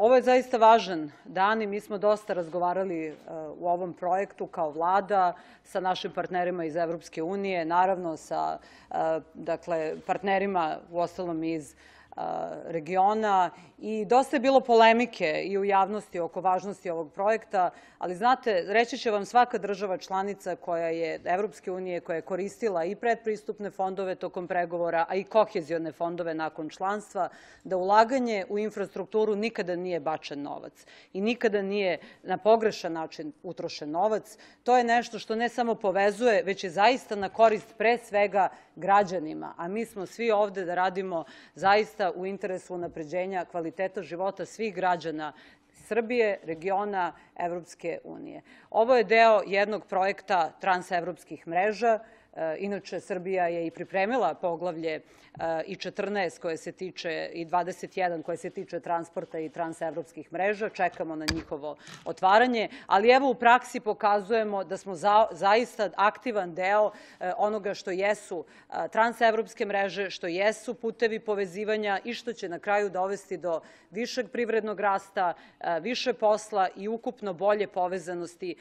Ovo je zaista važan dan i mi smo dosta razgovarali e, u ovom projektu kao vlada sa našim partnerima iz Evropske unije, naravno sa e, dakle, partnerima u ostalom iz regiona i dosta je bilo polemike i u javnosti oko važnosti ovog projekta, ali znate, reći će vam svaka država članica koja je Evropske unije, koja je koristila i predpristupne fondove tokom pregovora, a i kohezione fondove nakon članstva, da ulaganje u infrastrukturu nikada nije bačen novac i nikada nije na pogrešan način utrošen novac. To je nešto što ne samo povezuje, već je zaista na korist pre svega građanima, a mi smo svi ovde da radimo zaista u interesu unapređenja kvaliteta života svih građana Srbije, regiona, Evropske unije. Ovo je deo jednog projekta transevropskih mreža, E, inače, Srbija je i pripremila poglavlje e, i 14 koje se tiče i 21 koje se tiče transporta i transevropskih mreža. Čekamo na njihovo otvaranje, ali evo u praksi pokazujemo da smo zaista aktivan deo e, onoga što jesu transevropske mreže, što jesu putevi povezivanja i što će na kraju dovesti do višeg privrednog rasta, više posla i ukupno bolje povezanosti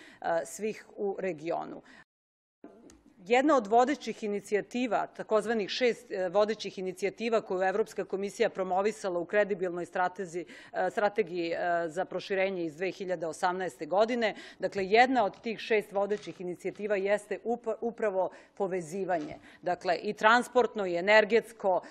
svih u regionu. Jedna od vodećih inicijativa, takozvanih šest e, vodećih inicijativa koju Evropska komisija promovisala u kredibilnoj e, strategiji e, za proširenje iz 2018. godine, dakle jedna od tih šest vodećih inicijativa jeste upravo povezivanje. Dakle, i transportno i energetsko,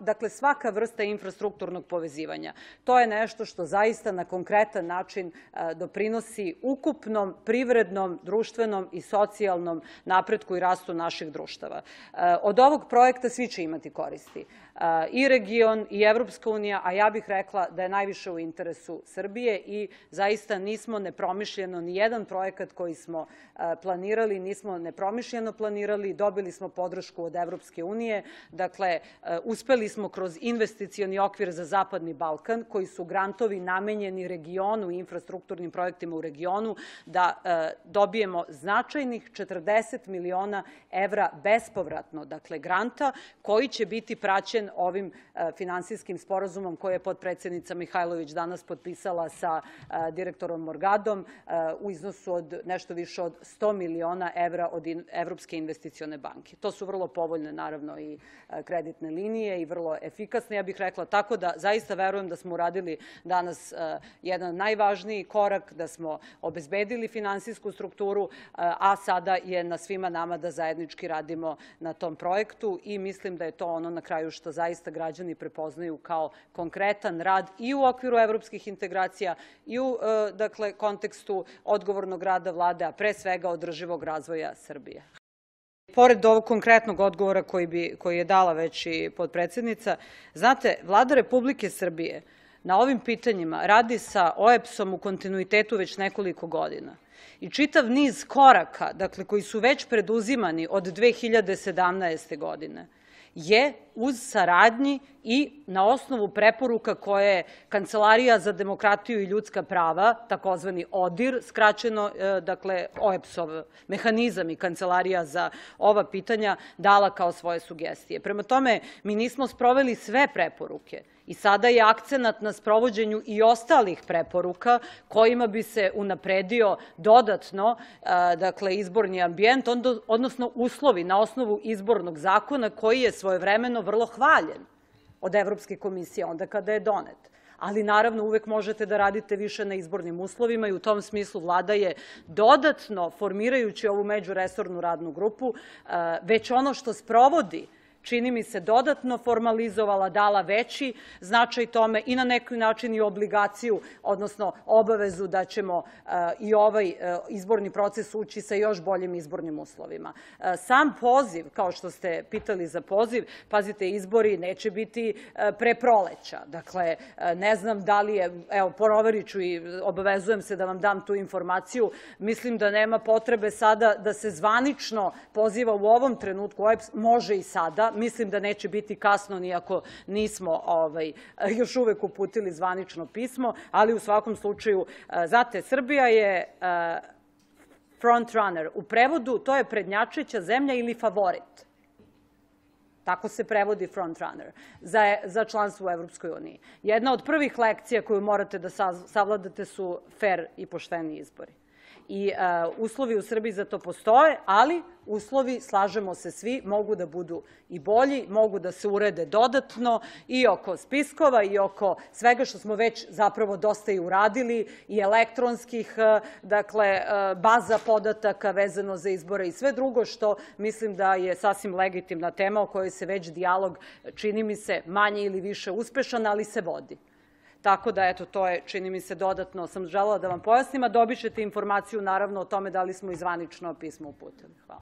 dakle svaka vrsta infrastrukturnog povezivanja. To je nešto što zaista na konkretan način doprinosi ukupnom privrednom, društvenom i socijalnom napretku i rastu naših društava. E, od ovog projekta svi će imati koristi i region i Evropska unija, a ja bih rekla da je najviše u interesu Srbije i zaista nismo nepromišljeno ni jedan projekat koji smo planirali, nismo nepromišljeno planirali, dobili smo podršku od Evropske unije, dakle, uspeli smo kroz investicioni okvir za Zapadni Balkan, koji su grantovi namenjeni regionu i infrastrukturnim projektima u regionu, da dobijemo značajnih 40 miliona evra bespovratno, dakle, granta, koji će biti praćen ovim e, finansijskim sporazumom koje je podpredsednica Mihajlović danas potpisala sa e, direktorom Morgadom e, u iznosu od nešto više od 100 miliona evra od Evropske investicione banke. To su vrlo povoljne, naravno, i kreditne linije i vrlo efikasne, ja bih rekla, tako da zaista verujem da smo uradili danas jedan najvažniji korak, da smo obezbedili finansijsku strukturu, a sada je na svima nama da zajednički radimo na tom projektu i mislim da je to ono na kraju što zaista građani prepoznaju kao konkretan rad i u okviru evropskih integracija i u e, dakle, kontekstu odgovornog rada vlade, a pre svega održivog razvoja Srbije. Pored ovog konkretnog odgovora koji, bi, koji je dala već i podpredsednica, znate, vlada Republike Srbije na ovim pitanjima radi sa OEPS-om u kontinuitetu već nekoliko godina i čitav niz koraka, dakle, koji su već preduzimani od 2017. godine, je uz saradnji i na osnovu preporuka koje je Kancelarija za demokratiju i ljudska prava, takozvani ODIR, skraćeno, e, dakle, OEPS-ov mehanizam i Kancelarija za ova pitanja, dala kao svoje sugestije. Prema tome, mi nismo sproveli sve preporuke i sada je akcenat na sprovođenju i ostalih preporuka kojima bi se unapredio dodatno e, dakle, izborni ambijent, odnosno uslovi na osnovu izbornog zakona koji je svojevremeno vrlo hvaljen od Evropske komisije onda kada je donet. Ali naravno uvek možete da radite više na izbornim uslovima i u tom smislu vlada je dodatno, formirajući ovu međuresornu radnu grupu, e, već ono što sprovodi čini mi se, dodatno formalizovala, dala veći značaj tome i na neki način i obligaciju, odnosno obavezu da ćemo e, i ovaj e, izborni proces ući sa još boljim izbornim uslovima. E, sam poziv, kao što ste pitali za poziv, pazite, izbori neće biti pre proleća. Dakle, ne znam da li je, evo, proverit ću i obavezujem se da vam dam tu informaciju, mislim da nema potrebe sada da se zvanično poziva u ovom trenutku, može i sada, mislim da neće biti kasno ni ako nismo ovaj, još uvek uputili zvanično pismo, ali u svakom slučaju, e, znate, Srbija je e, front runner. U prevodu to je prednjačeća zemlja ili favorit. Tako se prevodi frontrunner za, za članstvo u Evropskoj uniji. Jedna od prvih lekcija koju morate da savladate su fair i pošteni izbori i e, uslovi u Srbiji za to postoje, ali uslovi, slažemo se svi, mogu da budu i bolji, mogu da se urede dodatno i oko spiskova i oko svega što smo već zapravo dosta i uradili i elektronskih e, dakle, e, baza podataka vezano za izbore i sve drugo što mislim da je sasvim legitimna tema o kojoj se već dijalog, čini mi se, manje ili više uspešan, ali se vodi. Tako da, eto, to je, čini mi se, dodatno sam želela da vam pojasnim, a dobit ćete informaciju naravno o tome da li smo izvanično pismo uputili. Hvala.